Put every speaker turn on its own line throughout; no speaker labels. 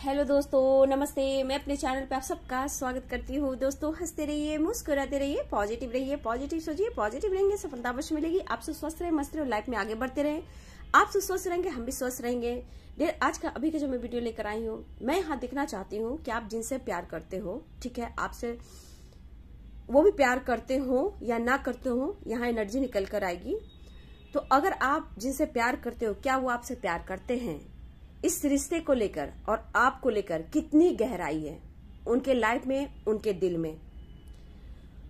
Hello दोस्तों, नमस्ते। मैं अपने चैनल पे आप सबका स्वागत करती हूँ। दोस्तों, हँसते रहिए, मुस्कुराते रहिए, पॉजिटिव रहिए, पॉजिटिव सोचिए, पॉजिटिव रहेंगे, सफलता अवश्य मिलेगी। आपसे स्वस्थ रहे, मस्त रहे लाइफ में आगे बढ़ते रहे। आप से स्वस्थ रहेंगे, हम भी स्वस्थ रहेंगे। डेर आज का अभी का जो मैं वीडियो लेकर आई हूँ, मैं यहाँ देखना चाहती हूँ कि आप जिनसे प्यार करते हो, ठीक है, आपसे वो भी प्यार करते हो या ना करते हो, यहाँ एनर्जी निकल कर आएगी। तो अगर आप जिनसे प्यार करते हो, क्या वो आपसे प्यार करते हैं? इस रिश्ते को लेकर और आपको लेकर कितनी गहराई है, उनके लाइफ में, उनके दिल में।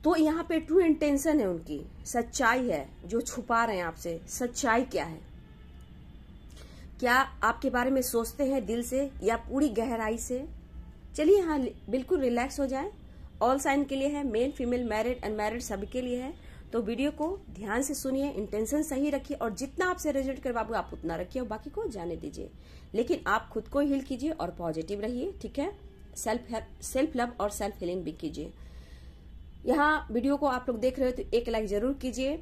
तो यहाँ पे ट्रू इंटेंशन है उनकी, सच्चाई है, जो छुपा रहे हैं आपसे, सच्चाई क्या है? क्या आपके बारे में सोचते हैं दिल से या पूरी गहराई से? चलिए यहाँ बिल्कुल रिलैक्स हो जाए। ऑल साइन के लिए है मेल फीमेल मैरिड अनमैरिड सभी के लिए है। तो वीडियो को ध्यान से सुनिए इंटेंशन सही रखिए और जितना आपसे रिज़ल्ट कर बाबू आप उतना रखिए और बाकी को जाने दीजिए। लेकिन आप खुद को हील कीजिए और पॉजिटिव रहिए, ठीक है? सेल्फ सेल्फ लव और सेल्फ हीलिंग भी कीजिए। यहाँ वीडियो को आप लोग देख रहे हो तो एक लाइक ज़रूर कीजिए।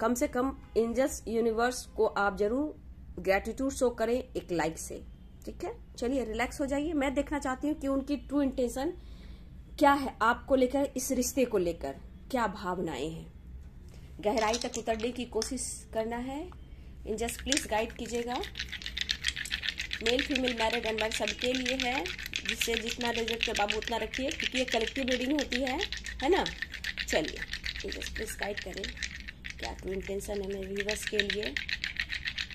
कम से कम इंजस यूनिवर्स को आप ज़रूर ग्रेटिट्यूड शो करें एक लाइक से, ठीक है? चलिए रिलैक्स हो जाइए। मैं देखना चाहती हूँ कि उनकी ट्रू इंटेंशन क्या है, आपको लेकर, इस रिश्ते को लेकर। क्या भावनाएँ हैं? गहराई तक उतरने की कोशिश करना है। इन जस्ट प्लीज़ गाइड कीजिएगा। मेल फीमेल मैरिड अनमैरिड सबके लिए है, जिससे जितना रिज़ल्ट कर बाबू उतना रखिए, क्योंकि ये कलेक्टिव रीडिंग होती है है ना? चलिए, इन जस्ट प्लीज़ गाइड करें क्या ट्रू इंटेंशन है मेरे व्यूवर्स के लिए।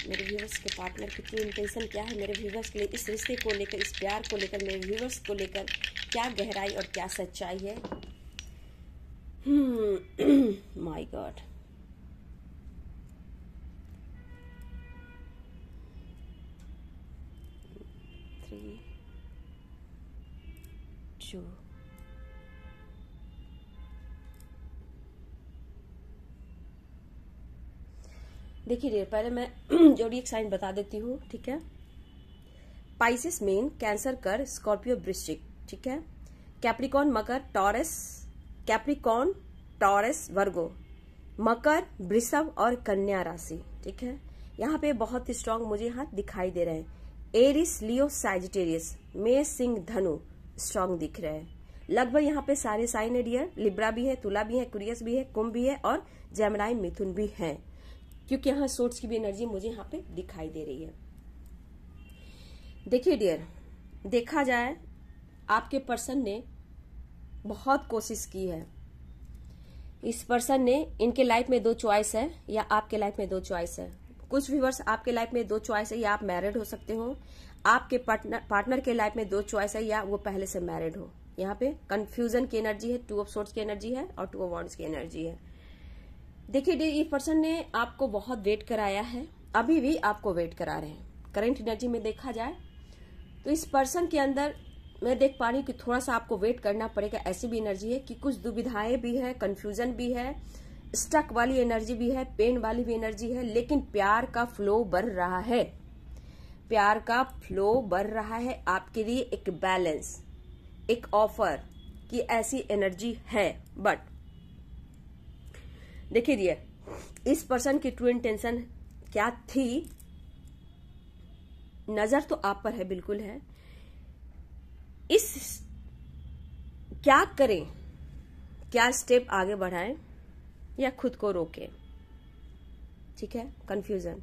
मेरे व्यूवर्स के पार्टनर की ट्रू इंटेंशन क्या है मेरे व्यूवर्स के लिए? इस रिश्ते को लेकर, इस प्यार को लेकर, मेरे व्यूवर्स को लेकर क्या गहराई और क्या सच्चाई है? गॉड थ्री टू देखिए डियर पहले मैं जोड़ी एक साइन बता देती हूँ, ठीक है? पाइसिस मेन कैंसर कर स्कॉर्पियो वृश्चिक ठीक है? कैप्रिकॉन मकर टॉरस कैप्रिकॉन टॉरस, वर्गो, मकर, वृषभ और कन्या राशि, ठीक है? यहाँ पे बहुत स्ट्रांग मुझे यहाँ दिखाई दे रहे हैं। एरिस लियो साइजिटेरियस मे सिंह, धनु स्ट्रांग दिख रहे हैं। लगभग यहाँ पे सारे साइन है डियर लिब्रा भी है, तुला भी है कुरियस भी है, कुंभ भी है और जैमनाई मिथुन भी है। क्योंकि यहाँ सोर्स की भी एनर्जी मुझे यहाँ पे दिखाई दे रही है। देखिए डियर देखा जाए, आपके पर्सन ने बहुत कोशिश की है। इस पर्सन ने इनके लाइफ में दो चॉइस है, या आपके लाइफ में दो चॉइस है। कुछ व्यूवर्स आपके लाइफ में दो चॉइस है, या आप मैरिड हो सकते हो। आपके पार्टनर पार्टनर के लाइफ में दो चॉइस है, या वो पहले से मैरिड हो। यहाँ पे कंफ्यूजन की एनर्जी है टू ऑफ़ सोर्ट्स की एनर्जी है, और टू ऑफ़ वॉन्ड्स की एनर्जी है। देखिए, ये पर्सन ने आपको बहुत वेट कराया है। अभी भी आपको वेट करा रहे हैं। करंट एनर्जी में देखा जाए तो इस पर्सन के अंदर मैं देख पा रही हूँ कि थोड़ा सा आपको वेट करना पड़ेगा। ऐसी भी एनर्जी है कि कुछ दुविधाएँ भी है कंफ्यूजन भी है स्टक वाली एनर्जी भी है पेन वाली भी एनर्जी है, लेकिन प्यार का फ्लो बढ़ रहा है। प्यार का फ्लो बढ़ रहा है। आपके लिए एक बैलेंस एक ऑफ़र की ऐसी एनर्जी है। बट देखिए इस पर्सन की ट्रू इंटेंशन क्या थी? नज़र तो आप पर है, बिल्कुल है। इस क्या करें? क्या स्टेप आगे बढ़ाएँ? या खुद को रोके? ठीक है? कंफ्यूजन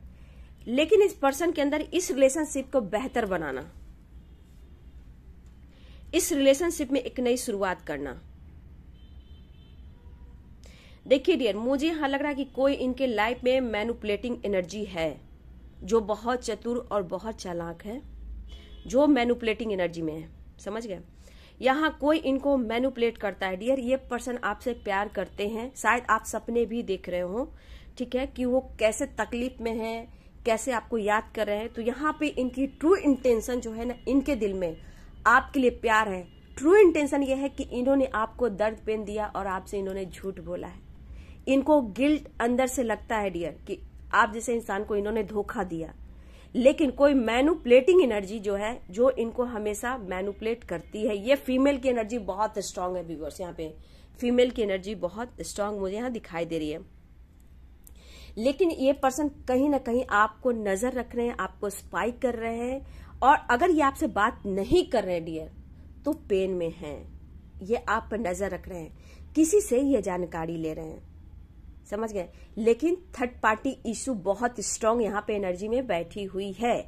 लेकिन इस पर्सन के अंदर इस रिलेशनशिप को बेहतर बनाना। इस रिलेशनशिप में एक नई शुरुआत करना। देखिए डियर मुझे यहाँ लग रहा है कि कोई इनके लाइफ में मैनुपुलेटिंग एनर्जी है, जो बहुत चतुर और बहुत चालाक है, जो मैनुपुलेटिंग एनर्जी में है। समझ गए? यहाँ कोई इनको मैनुपुलेट करता है। डियर ये पर्सन आपसे प्यार करते हैं। शायद आप सपने भी देख रहे हो। ठीक है? कि वो कैसे तकलीफ़ में है, कैसे आपको याद कर रहे हैं। तो यहाँ पे इनकी ट्रू इंटेंशन जो है ना, इनके दिल में आपके लिए प्यार है। ट्रू इंटेंशन ये है कि इन्होंने आपको दर्द पेन दिया और आपसे इन्होंने झूठ बोला है। इनको गिल्ट अंदर से लगता है डियर कि आप जैसे इंसान को इन्होंने धोखा दिया। लेकिन कोई मैनुपलेटिंग एनर्जी जो है, जो इनको हमेशा मैनुपलेट करती है, ये फीमेल की एनर्जी बहुत स्ट्रांग है व्यूवर्स यहाँ पे फीमेल की एनर्जी बहुत स्ट्रांग मुझे यहाँ दिखाई दे रही है। लेकिन ये पर्सन कहीं ना कहीं आपको नज़र रख रहे हैं, आपको स्पाइक कर रहे हैं, और अगर ये आपसे बात नहीं कर रहे डियर तो पेन में हैं। ये आप पर नज़र रख रहे हैं। किसी से ये जानकारी ले रहे हैं। समझ गए? लेकिन थर्ड पार्टी इशू बहुत स्ट्रांग यहाँ पे एनर्जी में बैठी हुई है।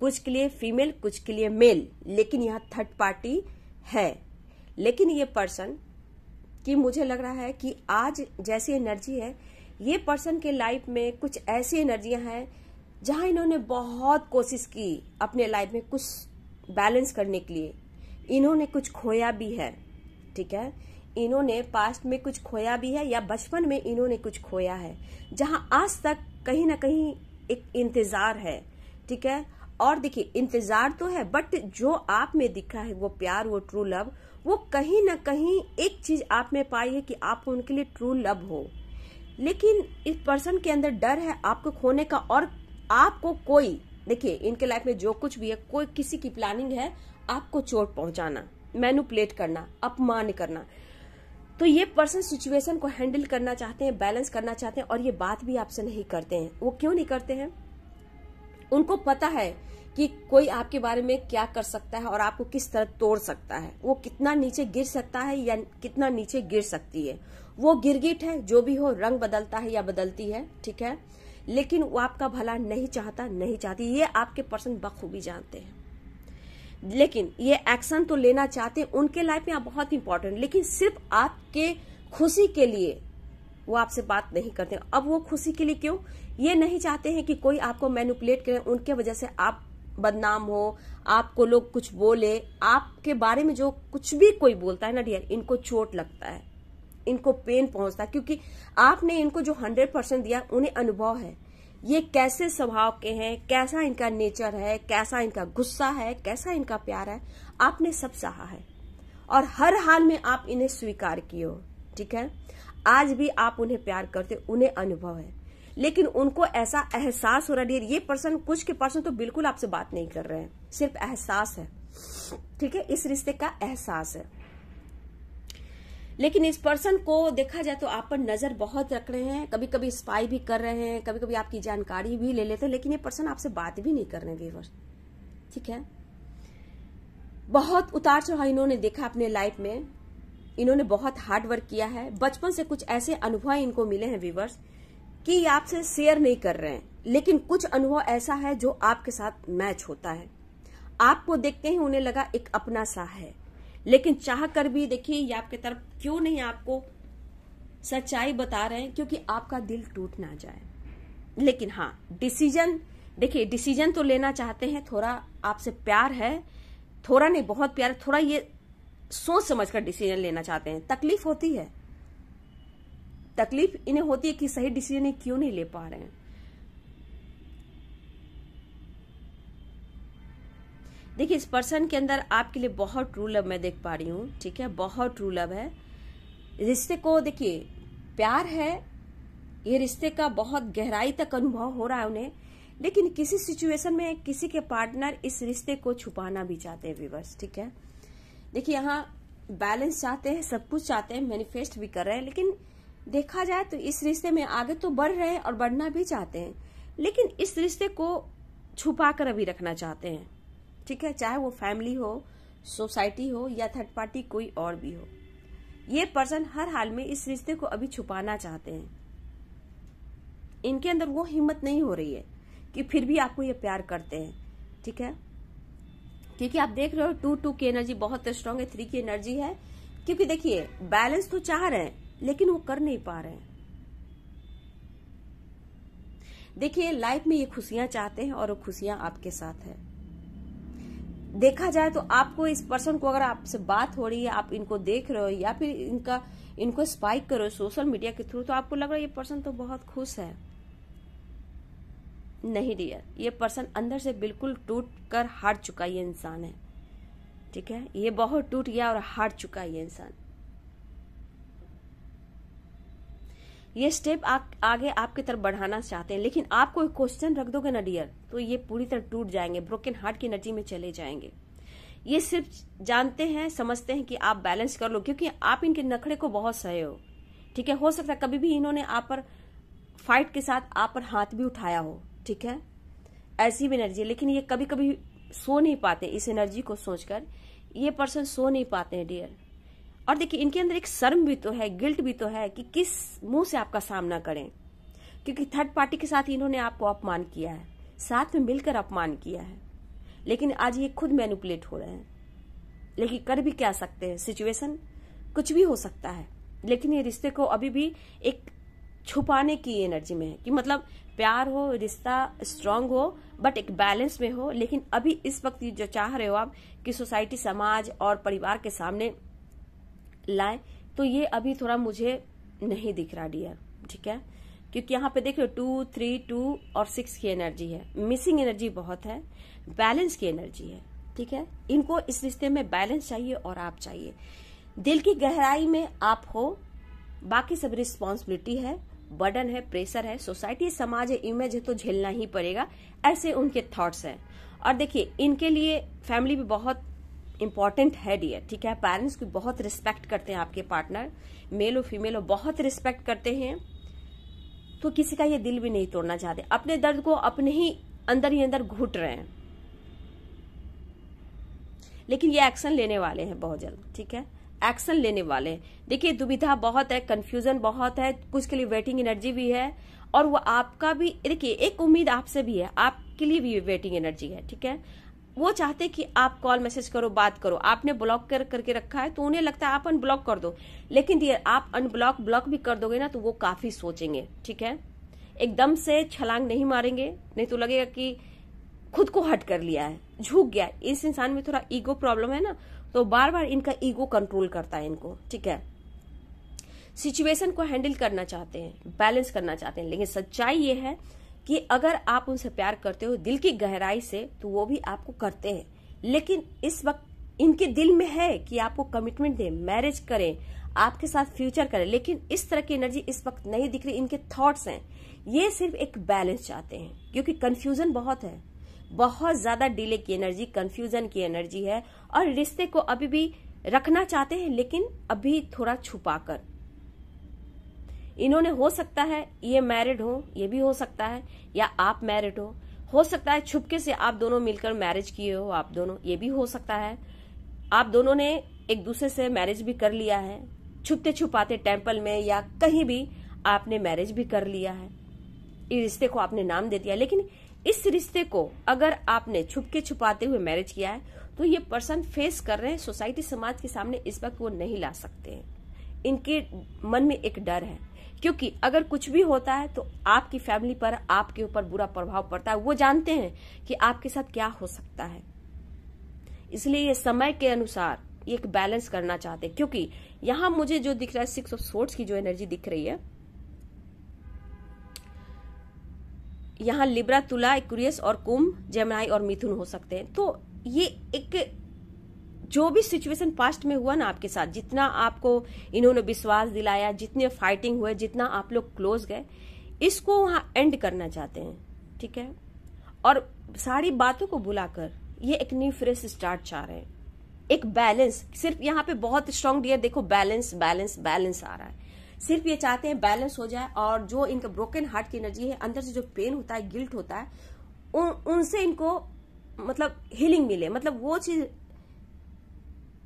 कुछ के लिए फीमेल कुछ के लिए मेल लेकिन यहाँ थर्ड पार्टी है। लेकिन ये पर्सन कि मुझे लग रहा है कि आज जैसी एनर्जी है, ये पर्सन के लाइफ में कुछ ऐसी एनर्जियाँ हैं जहाँ इन्होंने बहुत कोशिश की अपने लाइफ में कुछ बैलेंस करने के लिए। इन्होंने कुछ खोया भी है, ठीक है? इन्होंने पास्ट में कुछ खोया भी है या बचपन में इन्होंने कुछ खोया है, जहाँ आज तक कहीं ना कहीं एक इंतज़ार है, ठीक है? और देखिए, इंतज़ार तो है बट जो आप में दिखा है, वो प्यार, वो ट्रू लव वो कहीं ना कहीं एक चीज़ आप में पाई है कि आप उनके लिए ट्रू लव हो। लेकिन इस पर्सन के अंदर डर है, आपको खोने का, और आपको कोई, देखिए, इनके लाइफ में जो कुछ भी है, कोई किसी की प्लानिंग है, आपको चोट पहुंचाना मैनुपुलेट करना, अपमान करना। तो ये पर्सन सिचुएशन को हैंडल करना चाहते हैं बैलेंस करना चाहते हैं और ये बात भी आपसे नहीं करते हैं। वो क्यों नहीं करते हैं? उनको पता है कि कोई आपके बारे में क्या कर सकता है और आपको किस तरह तोड़ सकता है। वो कितना नीचे गिर सकता है या कितना नीचे गिर सकती है। वो गिरगिट है, जो भी हो, रंग बदलता है या बदलती है, ठीक है? लेकिन वो आपका भला नहीं चाहता, नहीं चाहती। ये आपके पर्सन बखूबी जानते हैं। लेकिन ये एक्शन तो लेना चाहते हैं, उनके लाइफ में आप बहुत इंपॉर्टेंट लेकिन सिर्फ़ आपके खुशी के लिए वो आपसे बात नहीं करते अब वो खुशी के लिए क्यों? ये नहीं चाहते हैं कि कोई आपको मैनुपुलेट करे, उनके वजह से आप बदनाम हो, आपको लोग कुछ बोले, आपके बारे में जो कुछ भी कोई बोलता है ना डियर इनको चोट लगता है, इनको पेन पहुँचता है, क्योंकि आपने इनको जो हंड्रेड परसेंट दिया, उन्हें अनुभव है। ये कैसे स्वभाव के हैं, कैसा इनका नेचर है, कैसा इनका गुस्सा है, कैसा इनका प्यार है, आपने सब सहा है। और हर हाल में आप इन्हें स्वीकार किए हो ठीक है? आज भी आप उन्हें प्यार करते, उन्हें अनुभव है। लेकिन उनको ऐसा एहसास हो रहा है ये पर्सन, कुछ के पर्सन तो बिल्कुल आपसे बात नहीं कर रहे हैं। सिर्फ़ एहसास है। ठीक है? इस रिश्ते का एहसास है। लेकिन इस पर्सन को देखा जाए तो आप पर नज़र बहुत रख रहे हैं। कभी कभी स्पाई भी कर रहे हैं कभी कभी आपकी जानकारी भी ले लेते हैं, लेकिन ये पर्सन आपसे बात भी नहीं कर रहे वीवर ठीक है? बहुत उतार चढ़ाव इन्होंने देखा अपने लाइफ में। इन्होंने बहुत हार्ड वर्क किया है। बचपन से कुछ ऐसे अनुभव इनको मिले हैं व्यूवर्स कि आपसे शेयर नहीं कर रहे हैं। लेकिन कुछ अनुभव ऐसा है जो आपके साथ मैच होता है। आपको देखते ही उन्हें लगा एक अपना सा है। लेकिन चाह कर भी देखिए, ये आपके तरफ़ क्यों नहीं आपको सच्चाई बता रहे हैं? क्योंकि आपका दिल टूट ना जाए। लेकिन हाँ डिसीज़न, देखिए, डिसीज़न तो लेना चाहते हैं, थोड़ा आपसे प्यार है, थोड़ा नहीं, बहुत प्यार थोड़ा ये सोच समझ कर डिसीज़न लेना चाहते हैं। तकलीफ़ होती है। तकलीफ़ इन्हें होती है कि सही डिसीज़न क्यों नहीं ले पा रहे हैं? देखिए, इस पर्सन के अंदर आपके लिए बहुत ट्रू लव मैं देख पा रही हूँ, ठीक है? बहुत ट्रू लव है। रिश्ते को देखिए, प्यार है, ये रिश्ते का बहुत गहराई तक अनुभव हो रहा है उन्हें, लेकिन किसी सिचुएशन में किसी के पार्टनर इस रिश्ते को छुपाना भी चाहते हैं विवर्स ठीक है? देखिए, यहाँ बैलेंस चाहते हैं, सब कुछ चाहते हैं मैनिफेस्ट भी कर रहे हैं, लेकिन देखा जाए तो इस रिश्ते में आगे तो बढ़ रहे हैं और बढ़ना भी चाहते हैं, लेकिन इस रिश्ते को छुपा कर अभी रखना चाहते हैं। ठीक है? चाहे वो फैमिली हो सोसाइटी हो, या थर्ड पार्टी कोई और भी हो। ये पर्सन हर हाल में इस रिश्ते को अभी छुपाना चाहते हैं। इनके अंदर वो हिम्मत नहीं हो रही है कि फिर भी आपको ये प्यार करते हैं। ठीक है? क्योंकि आप देख रहे हो टू टू की एनर्जी बहुत स्ट्रांग है थ्री की एनर्जी है। क्योंकि देखिए बैलेंस तो चाह रहे हैं, लेकिन वो कर नहीं पा रहे हैं। देखिए लाइफ में ये खुशियाँ चाहते हैं और वो खुशियाँ आपके साथ है। देखा जाए तो आपको इस पर्सन को अगर आपसे बात हो रही है, आप इनको देख रहे हो या फिर इनका, इनको स्पाइक करो सोशल मीडिया के थ्रू तो आपको लग रहा है ये पर्सन तो बहुत खुश है। नहीं डियर ये पर्सन अंदर से बिल्कुल टूट कर हार चुका ये इंसान है। ठीक है? ये बहुत टूट गया और हार चुका ये इंसान। ये स्टेप आ, आगे आपकी तरफ़ बढ़ाना चाहते हैं लेकिन आप कोई क्वेश्चन रख दोगे ना डियर तो ये पूरी तरह टूट जाएँगे ब्रोकन हार्ट की एनर्जी में चले जाएँगे। ये सिर्फ़ जानते हैं समझते हैं कि आप बैलेंस कर लो क्योंकि आप इनके नखड़े को बहुत सहे हो। ठीक है? हो सकता है कभी भी इन्होंने आप पर फाइट के साथ आप पर हाथ भी उठाया हो ठीक है? ऐसी भी एनर्जी लेकिन ये कभी कभी सो नहीं पाते इस एनर्जी को सोचकर। ये पर्सन सो नहीं पाते हैं डियर और देखिए, इनके अंदर एक शर्म भी तो है, गिल्ट भी तो है कि किस मुँह से आपका सामना करें। क्योंकि थर्ड पार्टी के साथ इन्होंने आपको अपमान किया है, साथ में मिलकर अपमान किया है। लेकिन आज ये खुद मैनुपुलेट हो रहे हैं। लेकिन कर भी क्या सकते हैं? सिचुएशन कुछ भी हो सकता है। लेकिन ये रिश्ते को अभी भी एक छुपाने की एनर्जी में है कि मतलब प्यार हो, रिश्ता स्ट्रांग हो बट एक बैलेंस में हो। लेकिन अभी इस वक्त जो चाह रहे हो आप कि सोसाइटी समाज और परिवार के सामने लाए तो ये अभी थोड़ा मुझे नहीं दिख रहा डियर ठीक है? क्योंकि यहाँ पे देखो टू थ्री टू और सिक्स की एनर्जी है। मिसिंग एनर्जी बहुत है बैलेंस की एनर्जी है, ठीक है? इनको इस रिश्ते में बैलेंस चाहिए और आप चाहिए। दिल की गहराई में आप हो, बाकी सब रिस्पॉन्सिबिलिटी है बर्डन है प्रेशर है सोसाइटी समाज है इमेज है तो झेलना ही पड़ेगा, ऐसे उनके थॉट्स हैं। और देखिए, इनके लिए फैमिली भी बहुत इंपॉर्टेंट है डियर ठीक है? पेरेंट्स की बहुत रिस्पेक्ट करते हैं आपके पार्टनर मेल और फीमेल हो बहुत रिस्पेक्ट करते हैं. तो किसी का ये दिल भी नहीं तोड़ना चाहते. अपने दर्द को अपने ही अंदर ही अंदर घुट रहे हैं. लेकिन ये एक्शन लेने वाले हैं बहुत जल्द, ठीक है? एक्शन लेने वाले देखिए, दुविधा बहुत है कंफ्यूजन बहुत है, कुछ के लिए वेटिंग एनर्जी भी है और वो आपका भी, देखिए, एक उम्मीद आपसे भी है. आपके लिए भी वेटिंग एनर्जी है, ठीक है? वो चाहते कि आप कॉल मैसेज करो, बात करो। आपने ब्लॉक कर, करके रखा है तो उन्हें लगता है आप अनब्लॉक कर दो। लेकिन डियर आप अनब्लॉक, ब्लॉक भी कर दोगे ना तो वो काफ़ी सोचेंगे, ठीक है? एकदम से छलांग नहीं मारेंगे, नहीं तो लगेगा कि खुद को हट कर लिया है, झुक गया इस इंसान में थोड़ा ईगो प्रॉब्लम है ना तो बार बार इनका ईगो कंट्रोल करता है इनको, ठीक है? सिचुएशन को हैंडल करना चाहते हैं, बैलेंस करना चाहते हैं, लेकिन सच्चाई ये है कि अगर आप उनसे प्यार करते हो दिल की गहराई से तो वो भी आपको करते हैं। लेकिन इस वक्त इनके दिल में है कि आपको कमिटमेंट दें मैरिज करें, आपके साथ फ्यूचर करें। लेकिन इस तरह की एनर्जी इस वक्त नहीं दिख रही, इनके थॉट्स हैं। ये सिर्फ़ एक बैलेंस चाहते हैं, क्योंकि कंफ्यूजन बहुत है। बहुत ज़्यादा डिले की एनर्जी कंफ्यूजन की एनर्जी है। और रिश्ते को अभी भी रखना चाहते हैं, लेकिन अभी थोड़ा छुपाकर। इन्होंने हो सकता है ये मैरिड हो, ये भी हो सकता है, या आप मैरिड हो। हो सकता है छुपके से आप दोनों मिलकर मैरिज किए हो, आप दोनों, ये भी हो सकता है। आप दोनों ने एक दूसरे से मैरिज भी कर लिया है। छुपते छुपाते टेंपल में या कहीं भी आपने मैरिज भी कर लिया है। इस रिश्ते को आपने नाम दे दिया। लेकिन इस रिश्ते को अगर आपने छुपके छुपाते हुए मैरिज किया है तो ये पर्सन फेस कर रहे हैं सोसाइटी समाज के सामने इस वक्त वो नहीं ला सकते। हैं इनके मन में एक डर है। क्योंकि अगर कुछ भी होता है तो आपकी फैमिली पर, आपके ऊपर बुरा प्रभाव पड़ता है। वो जानते हैं कि आपके साथ क्या हो सकता है। इसलिए ये समय के अनुसार एक बैलेंस करना चाहते हैं। क्योंकि यहाँ मुझे जो दिख रहा है सिक्स ऑफ़ सोर्ट्स की जो एनर्जी दिख रही है, यहाँ लिब्रा तुला एक्यूरियस और कुंभ जमनाई और मिथुन हो सकते हैं। तो ये एक जो भी सिचुएशन पास्ट में हुआ ना आपके साथ जितना आपको इन्होंने विश्वास दिलाया जितने फाइटिंग हुए जितना आप लोग क्लोज गए इसको वहाँ एंड करना चाहते हैं ठीक है? और सारी बातों को बुलाकर ये एक न्यू फ्रेश स्टार्ट चाह रहे हैं। एक बैलेंस सिर्फ़ यहाँ पे बहुत स्ट्रांग डियर देखो बैलेंस बैलेंस बैलेंस आ रहा है। सिर्फ़ ये चाहते हैं बैलेंस हो जाए और जो इनका ब्रोकन हार्ट की एनर्जी है अंदर से जो पेन होता है गिल्ट होता है उन, उनसे इनको मतलब हीलिंग मिले। मतलब वो चीज़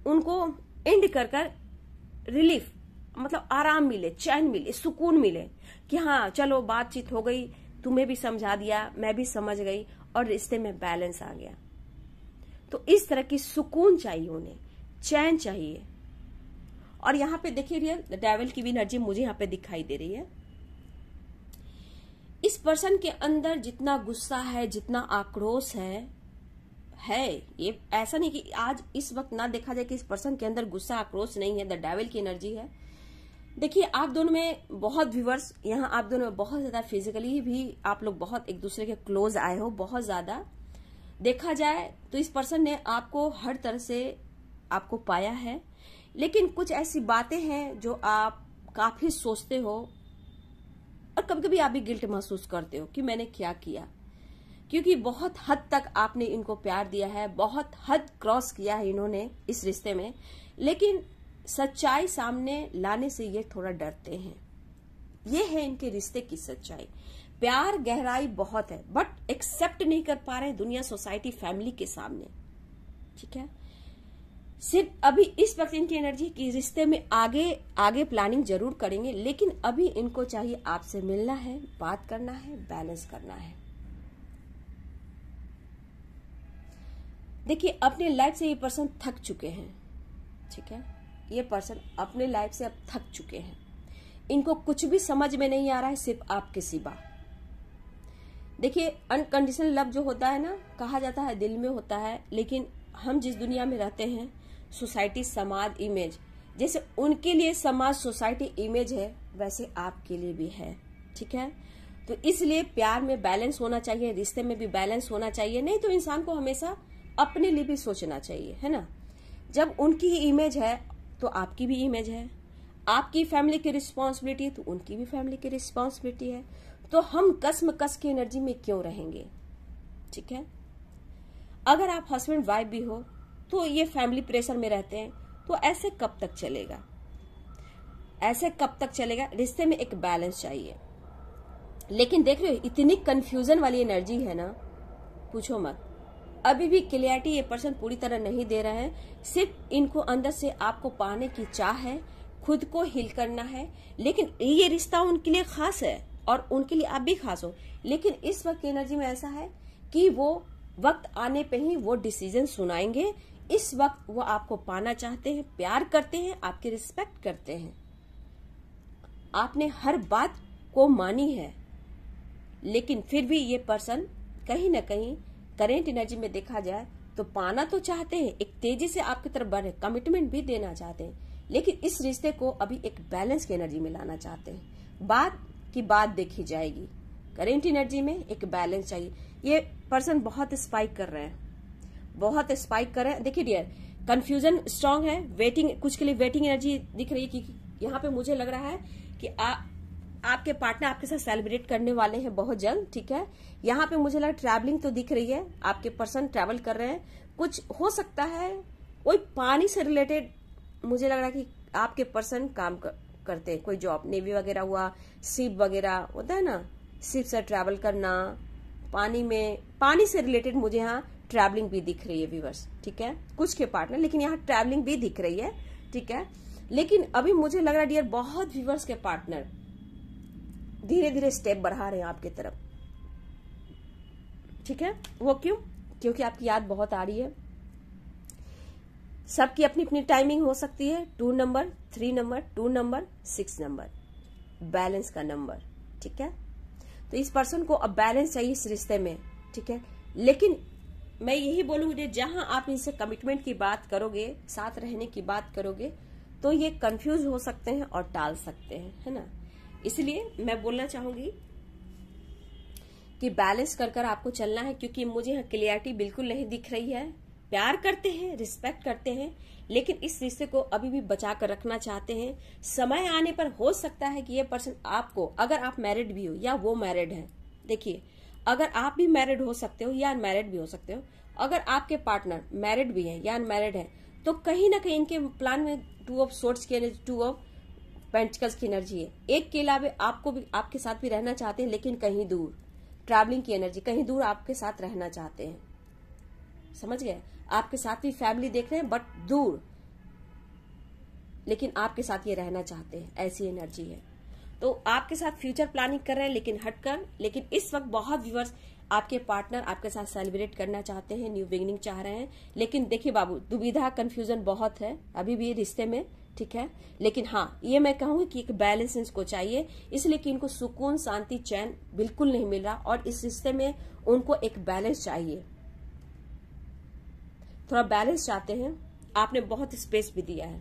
उनको एंड कर कर रिलीफ मतलब आराम मिले, चैन मिले, सुकून मिले कि हाँ चलो, बातचीत हो गई, तुम्हें भी समझा दिया, मैं भी समझ गई और रिश्ते में बैलेंस आ गया। तो इस तरह की सुकून चाहिए उन्हें, चैन चाहिए। और यहाँ पे देखिए रियल डेवल की भी एनर्जी मुझे यहाँ पे दिखाई दे रही है। इस पर्सन के अंदर जितना गुस्सा है, जितना आक्रोश है है। ये ऐसा नहीं कि आज इस वक्त ना देखा जाए कि इस पर्सन के अंदर गुस्सा, आक्रोश नहीं है, द डेवल की एनर्जी है। देखिए, आप दोनों में बहुत व्यूवर्स, यहाँ आप दोनों में बहुत ज़्यादा फिजिकली भी आप लोग बहुत एक दूसरे के क्लोज आए हो, बहुत ज़्यादा। देखा जाए तो इस पर्सन ने आपको हर तरह से आपको पाया है। लेकिन कुछ ऐसी बातें हैं जो आप काफ़ी सोचते हो और कभी कभी आप भी गिल्ट महसूस करते हो कि मैंने क्या किया। क्योंकि बहुत हद तक आपने इनको प्यार दिया है, बहुत हद क्रॉस किया है इन्होंने इस रिश्ते में। लेकिन सच्चाई सामने लाने से ये थोड़ा डरते हैं। ये है इनके रिश्ते की सच्चाई। प्यार, गहराई बहुत है बट एक्सेप्ट नहीं कर पा रहे दुनिया सोसाइटी फैमिली के सामने। ठीक है? सिर्फ़ अभी इस वक्त इनकी एनर्जी की रिश्ते में आगे आगे प्लानिंग ज़रूर करेंगे, लेकिन अभी इनको चाहिए आपसे मिलना है, बात करना है बैलेंस करना है। देखिए, अपने लाइफ से ये पर्सन थक चुके हैं। ठीक है? ये पर्सन अपने लाइफ से अब थक चुके हैं। इनको कुछ भी समझ में नहीं आ रहा है, सिर्फ़ आपके सिवा देखिए अनकंडीशनल लव जो होता है ना, कहा जाता है, दिल में होता है, लेकिन हम जिस दुनिया में रहते हैं सोसाइटी समाज इमेज जैसे उनके लिए समाज सोसाइटी इमेज है, वैसे आपके लिए भी है। ठीक है? तो इसलिए प्यार में बैलेंस होना चाहिए, रिश्ते में भी बैलेंस होना चाहिए, नहीं तो इंसान को हमेशा अपने लिए भी सोचना चाहिए, है ना? जब उनकी ही इमेज है तो आपकी भी इमेज है। आपकी फैमिली की रिस्पॉन्सिबिलिटी तो उनकी भी फैमिली की रिस्पॉन्सिबिलिटी है। तो हम कसम कस की एनर्जी में क्यों रहेंगे? ठीक है? अगर आप हस्बैंड वाइफ भी हो तो ये फैमिली प्रेशर में रहते हैं तो ऐसे कब तक चलेगा? ऐसे कब तक चलेगा? रिश्ते में एक बैलेंस चाहिए। लेकिन देख रहे हो, इतनी कंफ्यूजन वाली एनर्जी है ना? पूछो मत। अभी भी क्लियरिटी ये पर्सन पूरी तरह नहीं दे रहे हैं। सिर्फ़ इनको अंदर से आपको पाने की चाह है, खुद को हिल करना है। लेकिन ये रिश्ता उनके लिए खास है और उनके लिए आप भी खास हो। लेकिन इस वक्त की एनर्जी में ऐसा है कि वो वक्त आने पे ही वो डिसीज़न सुनाएँगे। इस वक्त वो आपको पाना चाहते हैं, प्यार करते हैं, आपकी रिस्पेक्ट करते हैं। आपने हर बात को मानी है। लेकिन फिर भी ये पर्सन कहीं ना कहीं करेंट एनर्जी में देखा जाए तो पाना तो चाहते हैं एक तेज़ी से आपकी तरफ़ बढ़े कमिटमेंट भी देना चाहते हैं। लेकिन इस रिश्ते को अभी एक बैलेंस की एनर्जी में लाना चाहते हैं। बात की बात देखी जाएगी। करेंट एनर्जी में एक बैलेंस चाहिए। ये पर्सन बहुत स्पाइक कर रहे हैं। बहुत स्पाइक कर रहे हैं। देखिए डियर कंफ्यूजन स्ट्रांग है। वेटिंग कुछ के लिए वेटिंग एनर्जी दिख रही है कि यहाँ पे मुझे लग रहा है कि आ, आपके पार्टनर आपके साथ सेलिब्रेट करने वाले हैं बहुत जल्द ठीक है? यहाँ पे मुझे लगा ट्रैवलिंग तो दिख रही है आपके पर्सन ट्रैवल कर रहे हैं। कुछ हो सकता है कोई पानी से रिलेटेड मुझे लग रहा है कि आपके पर्सन काम कर, करते हैं। कोई जॉब नेवी वगैरह हुआ शिप वगैरह होता है ना? शिप से ट्रैवल करना पानी में पानी से रिलेटेड मुझे यहाँ ट्रैवलिंग भी दिख रही है व्यूवर्स ठीक है? कुछ के पार्टनर लेकिन यहाँ ट्रैवलिंग भी दिख रही है ठीक है? लेकिन अभी मुझे लग रहा है डियर बहुत व्यूवर्स के पार्टनर धीरे धीरे स्टेप बढ़ा रहे हैं आपकी तरफ़। ठीक है? वो क्यों? क्योंकि आपकी याद बहुत आ रही है। सबकी अपनी अपनी टाइमिंग हो सकती है। Two number three number two number six number balance का नंबर ठीक है? तो इस पर्सन को अब बैलेंस चाहिए इस रिश्ते में, ठीक है? लेकिन मैं यही बोलूँगी जहाँ आप इनसे कमिटमेंट की बात करोगे, साथ रहने की बात करोगे तो ये कंफ्यूज हो सकते हैं और टाल सकते हैं, है ना? इसलिए मैं बोलना चाहूँगी कि बैलेंस कर कर आपको चलना है, क्योंकि मुझे यहाँ क्लियरिटी बिल्कुल नहीं दिख रही है। प्यार करते हैं, रिस्पेक्ट करते हैं, लेकिन इस रिश्ते को अभी भी बचा कर रखना चाहते हैं। समय आने पर हो सकता है कि ये पर्सन आपको, अगर आप मैरिड भी हो, या वो मैरिड है। देखिए, अगर आप भी मैरिड हो सकते हो, या अनमैरिड भी हो सकते हो, अगर आपके पार्टनर मैरिड भी है, या अनमैरिड है तो कहीं ना कहीं इनके प्लान में टू ऑफ़ सोर्ट्स के टू ऑफ़ पेंटिकल्स की एनर्जी है। एक के अलावा आपको भी, आपके साथ भी रहना चाहते हैं, लेकिन कहीं दूर। ट्रैवलिंग की एनर्जी, कहीं दूर आपके साथ रहना चाहते हैं। समझ गए? आपके साथ भी फैमिली देख रहे हैं, बट दूर। लेकिन आपके साथ ये रहना चाहते हैं, ऐसी एनर्जी है। तो आपके साथ फ्यूचर प्लानिंग कर रहे हैं, लेकिन हटकर, लेकिन इस वक्त बहुत व्यूवर्स आपके पार्टनर आपके साथ सेलिब्रेट करना चाहते हैं, न्यू बिगनिंग चाह रहे हैं। लेकिन देखिए बाबू, दुविधा कंफ्यूजन बहुत है, अभी भी रिश्ते में। ठीक है? लेकिन हाँ ये मैं कहूँगी कि एक बैलेंस इनको चाहिए, इसलिए कि इनको सुकून, शांति, चैन बिल्कुल नहीं मिल रहा और इस रिश्ते में उनको एक बैलेंस चाहिए। थोड़ा बैलेंस चाहते हैं। आपने बहुत स्पेस भी दिया है।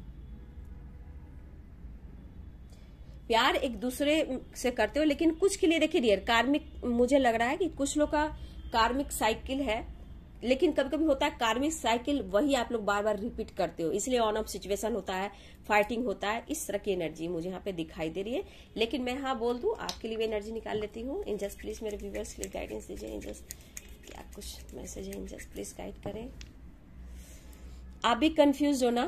प्यार एक दूसरे से करते हो, लेकिन कुछ के लिए देखिए डियर कार्मिक मुझे लग रहा है कि कुछ लोग का कार्मिक साइकिल है। लेकिन कभी कभी होता है, कार्मिक साइकिल वही आप लोग बार बार रिपीट करते हो। इसलिए ऑन ऑफ़ सिचुएशन होता है फाइटिंग होता है, इस तरह की एनर्जी मुझे यहाँ पे दिखाई दे रही है। लेकिन मैं हाँ बोल दू, आपके लिए एनर्जी निकाल लेती हूँ। इंजस्ट प्लीज़ मेरे व्यूवर्स के लिए गाइडेंस दीजिए। इंजस्ट क्या कुछ मैसेज है? इंजस्ट प्लीज़ गाइड करें। आप भी कंफ्यूज हो ना?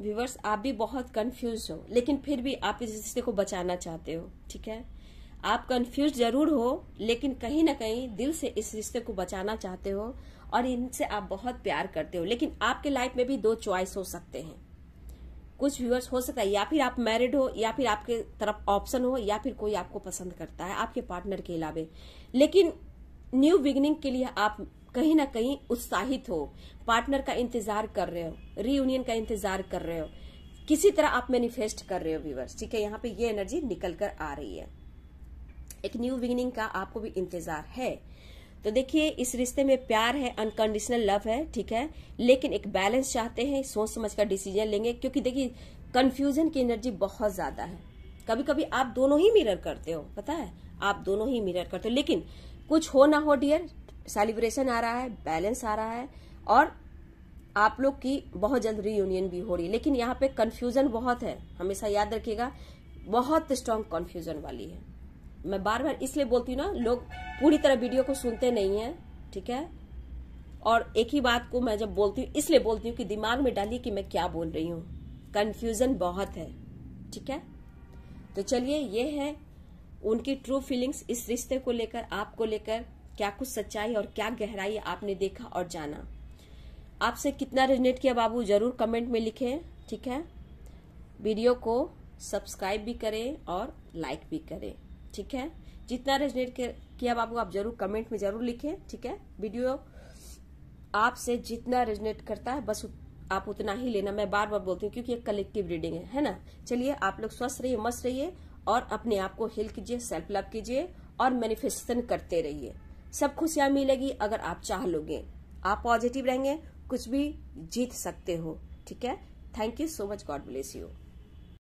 व्यूवर्स आप भी बहुत कंफ्यूज हो। लेकिन फिर भी आप इस रिश्ते को बचाना चाहते हो, ठीक है? आप कंफ्यूज ज़रूर हो, लेकिन कहीं ना कहीं दिल से इस रिश्ते को बचाना चाहते हो और इनसे आप बहुत प्यार करते हो। लेकिन आपके लाइफ में भी दो चॉइस हो सकते हैं। कुछ व्यूअर्स हो सकता है, या फिर आप मैरिड हो, या फिर आपके तरफ़ ऑप्शन हो, या फिर कोई आपको पसंद करता है, आपके पार्टनर के अलावे। लेकिन न्यू बिगनिंग के लिए आप कहीं ना कहीं उत्साहित हो पार्टनर का इंतज़ार कर रहे हो रीयूनियन का इंतज़ार कर रहे हो। किसी तरह आप मैनिफेस्ट कर रहे हो व्यूवर्स ठीक है, यहाँ पे ये एनर्जी निकल कर आ रही है। एक न्यू बिगिनिंग का आपको भी इंतज़ार है। तो देखिए, इस रिश्ते में प्यार है अनकंडीशनल लव है, ठीक है? लेकिन एक बैलेंस चाहते हैं, सोच समझ कर डिसीज़न लेंगे, क्योंकि देखिए कंफ्यूजन की एनर्जी बहुत ज़्यादा है। कभी कभी आप दोनों ही मिरर करते हो, पता है? आप दोनों ही मिरर करते हो। लेकिन कुछ हो ना हो डियर सेलिब्रेशन आ रहा है बैलेंस आ रहा है, और आप लोग की बहुत जल्द रीयूनियन भी हो रही है। लेकिन यहाँ पे कंफ्यूजन बहुत है। हमेशा याद रखिएगा, बहुत स्ट्रांग कंफ्यूजन वाली है। मैं बार बार इसलिए बोलती हूँ ना, लोग पूरी तरह वीडियो को सुनते नहीं है, ठीक है? और एक ही बात को मैं जब बोलती हूँ, इसलिए बोलती हूँ कि दिमाग में डालिए कि मैं क्या बोल रही हूँ। कंफ्यूजन बहुत है, ठीक है? तो चलिए, ये है उनकी ट्रू फीलिंग्स इस रिश्ते को लेकर, आपको लेकर, क्या कुछ सच्चाई और क्या गहराई आपने देखा और जाना। आपसे कितना रेजनेट किया बाबू, ज़रूर कमेंट में लिखें, ठीक है? वीडियो को सब्सक्राइब भी करें और लाइक भी करें। ठीक है? जितना रेजनेट किया बाबू, आप ज़रूर कमेंट में ज़रूर लिखें, ठीक है? वीडियो आपसे जितना रेजनेट करता है, बस आप उतना ही लेना। मैं बार बार बोलती हूँ, क्योंकि एक कलेक्टिव रीडिंग है है ना? चलिए, आप लोग स्वस्थ रहिए, मस्त रहिए, और अपने आप को हेल्प कीजिए सेल्फ लव कीजिए, और मैनिफेस्टेशन करते रहिए। सब खुशियाँ मिलेगी अगर आप चाह लोगे। आप पॉजिटिव रहेंगे, कुछ भी जीत सकते हो, ठीक है? Thank you so much God bless you